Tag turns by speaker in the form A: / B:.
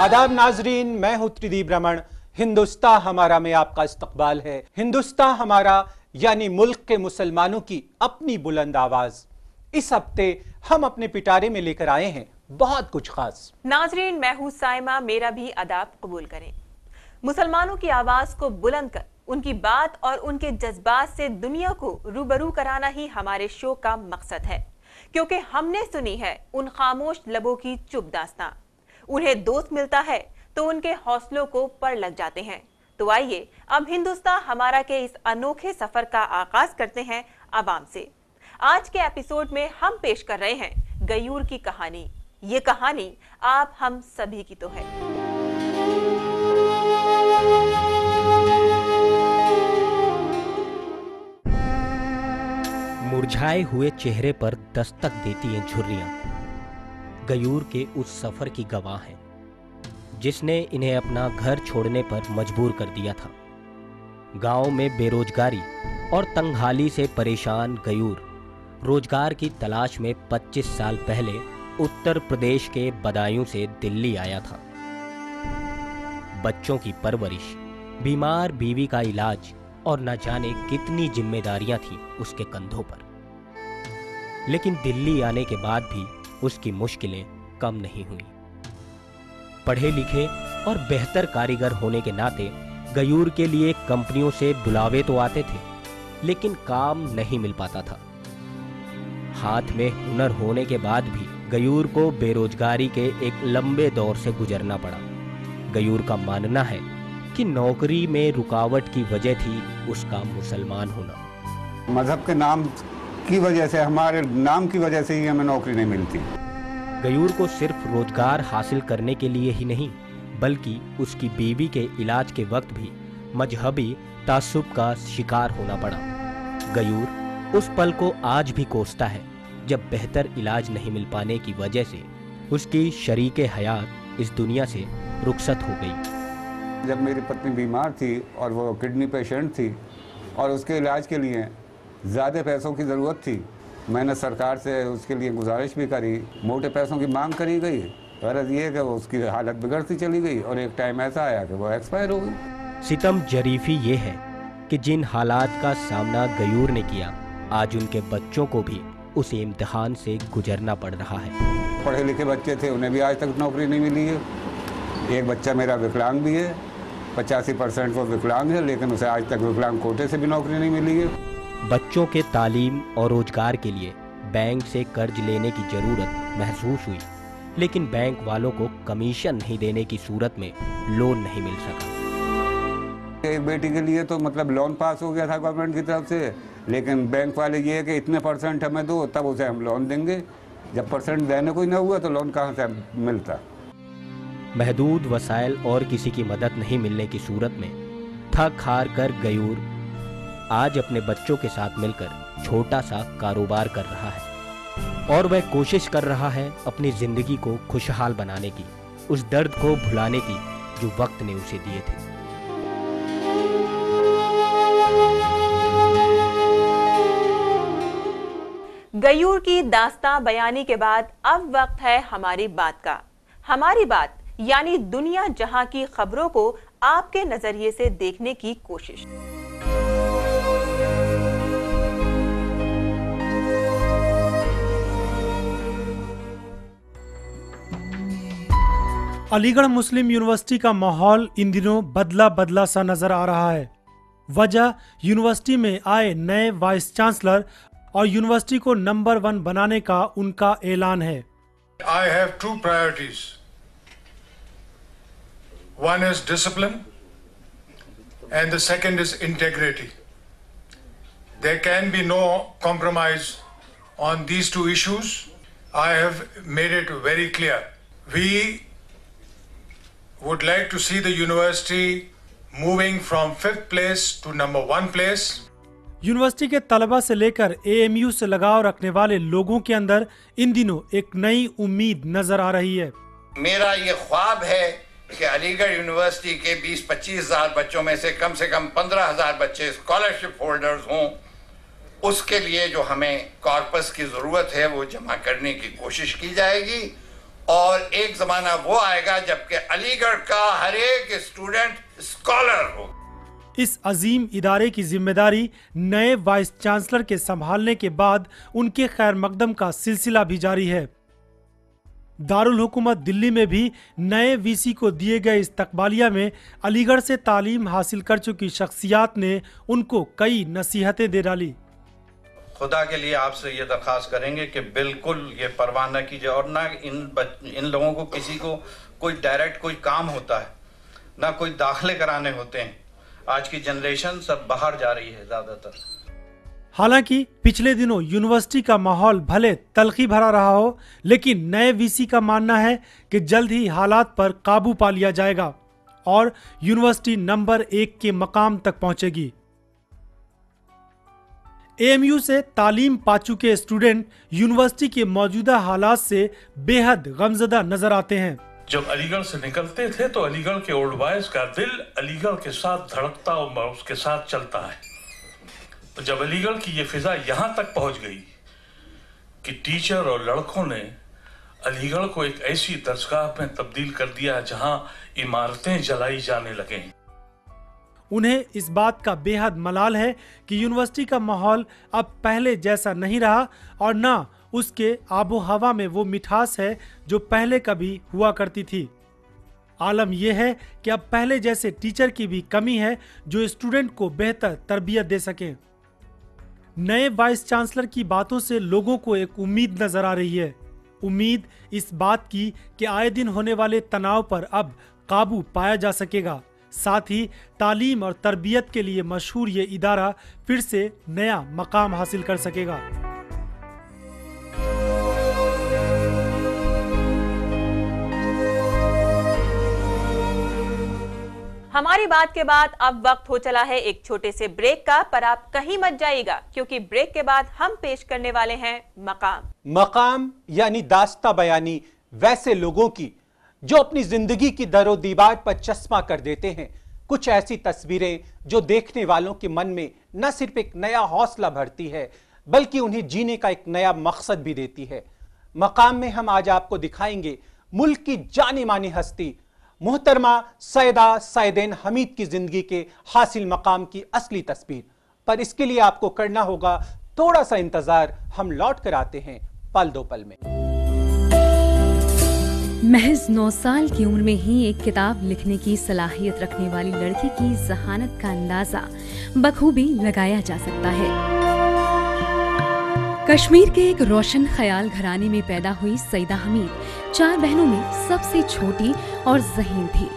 A: आदाब नाजरीन, मैं हूँ त्रिदीप रमन हिंदुस्तान हमारा में आपका इस्तकबाल है। हिंदुस्तान हमारा, यानी मुल्क के मुसलमानों की अपनी बुलंद आवाज़। इस हफ़्ते हम अपने पिटारे में लेकर आए हैं बहुत कुछ खास।
B: नाजरीन, मैं हूँ साइमा। मेरा भी अदाब कबूल करें। मुसलमानों की आवाज़ को बुलंद कर, उनकी बात और उनके जज्बात से दुनिया को रूबरू कराना ही हमारे शो का मकसद है। क्योंकि हमने सुनी है उन खामोश लबों की चुप दास्तां। उन्हें दोस्त मिलता है तो उनके हौसलों को पर लग जाते हैं। तो आइए, अब हिंदुस्तान हमारा के इस अनोखे सफ़र का आगाज़ करते हैं अवाम से। आज के एपिसोड में हम पेश कर रहे हैं गयूर की कहानी। ये कहानी आप हम सभी की तो है।
C: मुरझाए हुए चेहरे पर दस्तक देती हैं झुर्रियाँ। गयूर के उस सफ़र की गवाह हैं, जिसने इन्हें अपना घर छोड़ने पर मजबूर कर दिया था। गाँव में बेरोजगारी और तंगहाली से परेशान गयूर रोज़गार की तलाश में 25 साल पहले उत्तर प्रदेश के बदायूं से दिल्ली आया था। बच्चों की परवरिश, बीमार बीवी का इलाज और न जाने कितनी जिम्मेदारियाँ थी उसके कंधों पर। लेकिन दिल्ली आने के बाद भी उसकी मुश्किलें कम नहीं हुई। पढ़े लिखे और बेहतर कारीगर होने के नाते गयूर के लिए कंपनियों से बुलावे तो आते थे, लेकिन काम नहीं मिल पाता था। हाथ में हुनर होने के बाद भी गयूर को बेरोजगारी के एक लंबे दौर से गुजरना पड़ा। गयूर का मानना है कि नौकरी में रुकावट की वजह थी उसका मुसलमान होना।
D: मज़हब के नाम की वजह से हमारे नाम की वजह से ही हमें नौकरी नहीं मिलती।
C: गयूर को सिर्फ़ रोज़गार हासिल करने के लिए ही नहीं बल्कि उसकी बीवी के इलाज के वक्त भी मजहबी तासुब का शिकार होना पड़ा। गयूर उस पल को आज भी कोसता है जब बेहतर इलाज नहीं मिल पाने की वजह से उसकी शरीक हयात इस दुनिया से रुखसत हो गई।
D: जब मेरी पत्नी बीमार थी और वो किडनी पेशेंट थी और उसके इलाज के लिए ज़्यादा पैसों की ज़रूरत थी। मैंने सरकार से उसके लिए गुजारिश भी करी मोटे पैसों की मांग करी गई। गरज ये कि उसकी हालत बिगड़ती चली गई और एक टाइम ऐसा आया कि वो एक्सपायर हो गई।
C: सितम जरीफी ये है कि जिन हालात का सामना गयूर ने किया आज उनके बच्चों को भी उस इम्तहान से गुजरना पड़ रहा है।
D: पढ़े लिखे बच्चे थे उन्हें भी आज तक नौकरी नहीं मिली है। एक बच्चा मेरा विकलांग भी है पचासी परसेंट वो विकलांग है लेकिन उसे आज तक विकलांग कोटे से भी नौकरी नहीं मिली है।
C: बच्चों के तालीम और रोज़गार के लिए बैंक से कर्ज लेने की ज़रूरत महसूस हुई लेकिन बैंक वालों को कमीशन नहीं देने की सूरत में लोन नहीं मिल सका।
D: एक बेटी के लिए तो मतलब लोन पास हो गया था गवर्नमेंट की तरफ़ से लेकिन बैंक वाले ये कि इतने परसेंट हमें दो तब उसे हम लोन देंगे। जब परसेंट देने को ही ना हुआ तो लोन कहाँ से मिलता?
C: महदूद वसाइल और किसी की मदद नहीं मिलने की सूरत में थक हार कर गयूर आज अपने बच्चों के साथ मिलकर छोटा सा कारोबार कर रहा है। और वह कोशिश कर रहा है अपनी ज़िंदगी को खुशहाल बनाने की, उस दर्द को भुलाने की जो वक्त ने उसे दिए थे।
B: गयूर की दास्ता बयानी के बाद अब वक्त है हमारी बात का। हमारी बात, यानी दुनिया जहाँ की खबरों को आपके नज़रिए से देखने की कोशिश।
E: अलीगढ़ मुस्लिम यूनिवर्सिटी का माहौल इन दिनों बदला बदला सा नज़र आ रहा है। वजह, यूनिवर्सिटी में आए नए वाइस चांसलर और यूनिवर्सिटी को नंबर वन बनाने का उनका ऐलान है।
F: I have two priorities one is discipline and the second is integrity there can be no compromise on these two issues I have made it very clear we would like to see the university moving from fifth place to number one place.
E: University के तलबा से लेकर AMU से लगाव रखने वाले लोगों के अंदर इन दिनों एक नई उम्मीद नज़र आ रही है।
G: मेरा ये ख्वाब है कि अलीगढ़ यूनिवर्सिटी के 20-25 हज़ार बच्चों में से कम से कम 15 हज़ार बच्चे स्कॉलरशिप होल्डर्स हों। उसके लिए जो हमें कॉर्पस की ज़रूरत है वो जमा करने की कोशिश की जाएगी। और एक जमाना वो आएगा जबकि अलीगढ़ का हर एक स्टूडेंट स्कॉलर हो
E: इस अजीम इदारे की ज़िम्मेदारी नए वाइस चांसलर के संभालने के बाद उनके खैर मकदम का सिलसिला भी जारी है। दारुल हुकूमत दिल्ली में भी नए वीसी को दिए गए इस्तकबालिया में अलीगढ़ से तालीम हासिल कर चुकी शख्सियात ने उनको कई नसीहतें दे डाली।
H: खुदा के लिए आपसे ये दरख्वास्त करेंगे कि बिल्कुल ये परवाह न कीजिए और ना इन बच, इन लोगों को किसी को कोई डायरेक्ट कोई काम होता है ना कोई दाखिले कराने होते हैं। आज की जनरेशन सब बाहर जा रही है ज़्यादातर।
E: हालाँकि पिछले दिनों यूनिवर्सिटी का माहौल भले तलखी भरा रहा हो लेकिन नए वीसी का मानना है कि जल्द ही हालात पर काबू पा लिया जाएगा और यूनिवर्सिटी नंबर एक के मकाम तक पहुंचेगी। एएमयू से तालीम पा चुके स्टूडेंट यूनिवर्सिटी के मौजूदा हालात से बेहद गमजदा नज़र आते हैं।
I: जब अलीगढ़ से निकलते थे तो अलीगढ़ के ओल्ड बॉयज़ का दिल अलीगढ़ के साथ धड़कता और उसके साथ चलता है। तो जब अलीगढ़ की ये फिजा यहाँ तक पहुँच गई कि टीचर और लड़कों ने अलीगढ़ को एक ऐसी दरगाह में तब्दील कर दिया जहाँ इमारतें जलाई जाने लगे।
E: उन्हें इस बात का बेहद मलाल है कि यूनिवर्सिटी का माहौल अब पहले जैसा नहीं रहा और ना उसके आबो हवा में वो मिठास है जो पहले कभी हुआ करती थी। आलम यह है कि अब पहले जैसे टीचर की भी कमी है जो स्टूडेंट को बेहतर तरबियत दे सके। नए वाइस चांसलर की बातों से लोगों को एक उम्मीद नज़र आ रही है। उम्मीद इस बात की कि आए दिन होने वाले तनाव पर अब काबू पाया जा सकेगा। साथ ही तालीम और तरबियत के लिए मशहूर ये इदारा फिर से नया मकाम हासिल कर सकेगा।
B: हमारी बात के बाद अब वक्त हो चला है एक छोटे से ब्रेक का पर आप कहीं मत जाइएगा क्योंकि ब्रेक के बाद हम पेश करने वाले हैं मकाम।
A: मकाम यानी दास्ता बयानी वैसे लोगों की जो अपनी ज़िंदगी की दरो दीवार पर चश्मा कर देते हैं। कुछ ऐसी तस्वीरें जो देखने वालों के मन में न सिर्फ़ एक नया हौसला भरती है, बल्कि उन्हें जीने का एक नया मकसद भी देती है। मकाम में हम आज आपको दिखाएँगे मुल्क की जानी मानी हस्ती, मोहतरमा सैदा सैदेन हमीद की ज़िंदगी के हासिल मकाम की असली तस्वीर। पर इसके लिए आपको करना होगा थोड़ा सा इंतज़ार, हम लौट कर आते हैं पल दो पल में।
J: महज नौ साल की उम्र में ही एक किताब लिखने की सलाहियत रखने वाली लड़की की जहानत का अंदाज़ा बखूबी लगाया जा सकता है। कश्मीर के एक रोशन ख्याल घराने में पैदा हुई सईदा हमीद। चार बहनों में सबसे छोटी और जहीन थी।